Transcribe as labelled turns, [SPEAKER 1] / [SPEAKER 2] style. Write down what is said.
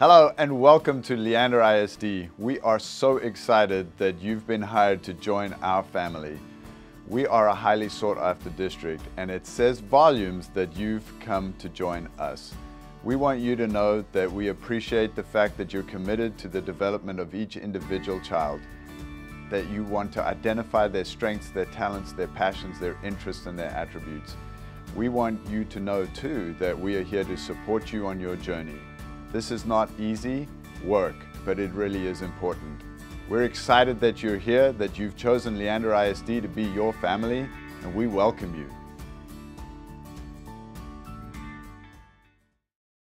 [SPEAKER 1] Hello and welcome to Leander ISD. We are so excited that you've been hired to join our family. We are a highly sought after district and it says volumes that you've come to join us. We want you to know that we appreciate the fact that you're committed to the development of each individual child, that you want to identify their strengths, their talents, their passions, their interests and their attributes. We want you to know too that we are here to support you on your journey. This is not easy work, but it really is important. We're excited that you're here, that you've chosen Leander ISD to be your family, and we welcome you.